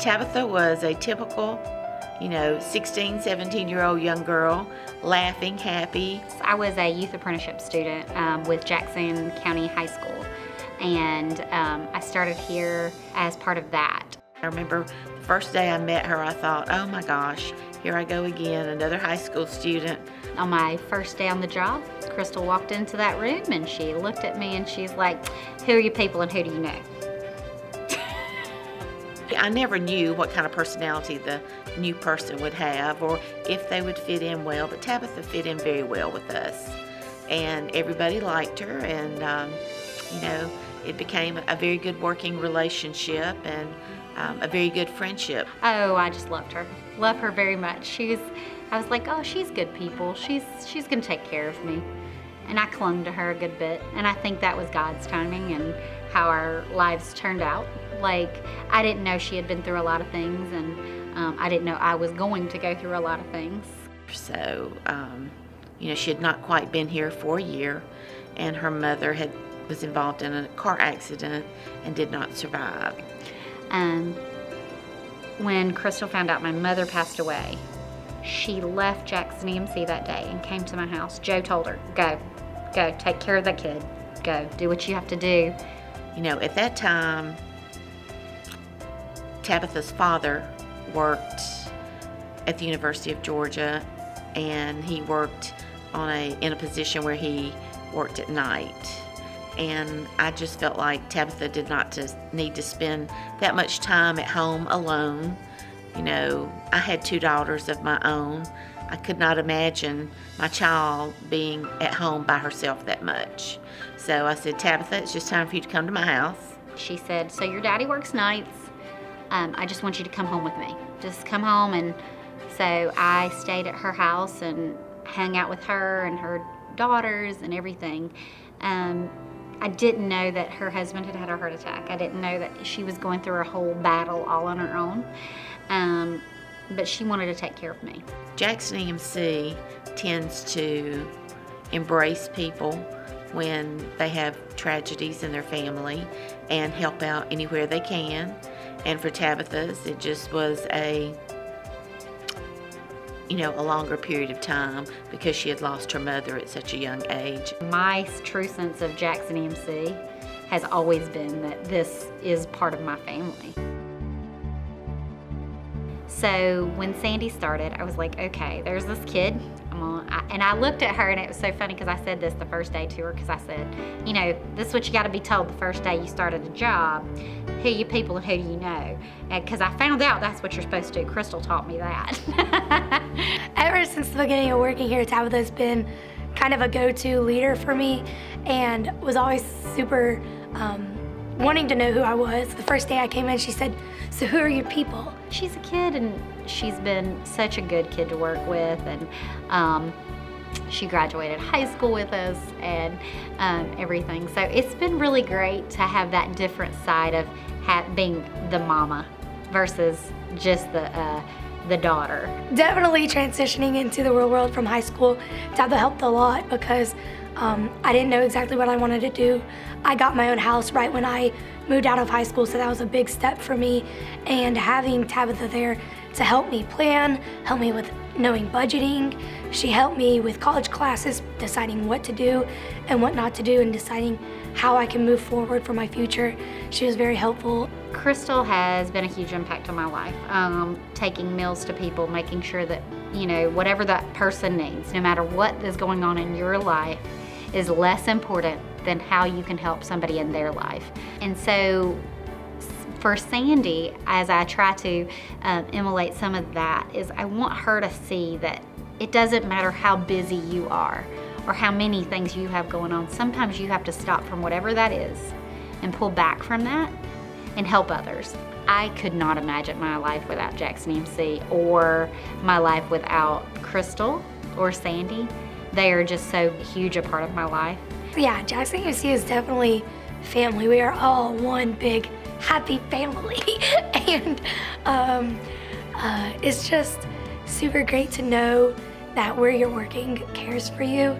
Tabitha was a typical, you know, 16, 17 year old young girl, laughing, happy. I was a youth apprenticeship student um, with Jackson County High School, and um, I started here as part of that. I remember the first day I met her, I thought, oh my gosh, here I go again, another high school student. On my first day on the job, Crystal walked into that room and she looked at me and she's like, who are you people and who do you know? I never knew what kind of personality the new person would have or if they would fit in well, but Tabitha fit in very well with us. And everybody liked her, and um, you know, it became a very good working relationship and um, a very good friendship. Oh, I just loved her. Love her very much. She's, I was like, oh, she's good people. She's, she's gonna take care of me. And I clung to her a good bit. And I think that was God's timing and how our lives turned out. Like, I didn't know she had been through a lot of things and um, I didn't know I was going to go through a lot of things. So, um, you know, she had not quite been here for a year and her mother had was involved in a car accident and did not survive. Um, when Crystal found out my mother passed away, she left Jackson EMC that day and came to my house. Joe told her, go, go, take care of that kid. Go, do what you have to do. You know, at that time, Tabitha's father worked at the University of Georgia and he worked on a in a position where he worked at night and I just felt like Tabitha did not to need to spend that much time at home alone. You know, I had two daughters of my own. I could not imagine my child being at home by herself that much. So I said, Tabitha, it's just time for you to come to my house. She said, so your daddy works nights. Um, I just want you to come home with me. Just come home. And so I stayed at her house and hung out with her and her daughters and everything. Um, I didn't know that her husband had had a heart attack. I didn't know that she was going through a whole battle all on her own. Um, but she wanted to take care of me. Jackson EMC tends to embrace people when they have tragedies in their family and help out anywhere they can. And for Tabitha's, it just was a you know, a longer period of time because she had lost her mother at such a young age. My true sense of Jackson EMC has always been that this is part of my family. So when Sandy started, I was like, okay, there's this kid. I, and I looked at her and it was so funny because I said this the first day to her because I said, you know, this is what you got to be told the first day you started a job. Who you people and who do you know? Because I found out that's what you're supposed to do. Crystal taught me that. Ever since the beginning of working here, Tabitha's been kind of a go-to leader for me and was always super um, wanting to know who I was. The first day I came in, she said, so who are your people? She's a kid and she's been such a good kid to work with and um, she graduated high school with us and um, everything. So it's been really great to have that different side of being the mama versus just the uh, the daughter. Definitely transitioning into the real world from high school, that helped a lot because um, I didn't know exactly what I wanted to do. I got my own house right when I moved out of high school, so that was a big step for me. And having Tabitha there to help me plan, help me with knowing budgeting. She helped me with college classes, deciding what to do and what not to do, and deciding how I can move forward for my future. She was very helpful. Crystal has been a huge impact on my life. Um, taking meals to people, making sure that, you know, whatever that person needs, no matter what is going on in your life, is less important than how you can help somebody in their life. And so for Sandy, as I try to um, emulate some of that, is I want her to see that it doesn't matter how busy you are or how many things you have going on. Sometimes you have to stop from whatever that is and pull back from that and help others. I could not imagine my life without Jackson EMC or my life without Crystal or Sandy. They are just so huge a part of my life. Yeah, Jackson EMC is definitely family. We are all one big happy family. and um, uh, it's just super great to know that where you're working cares for you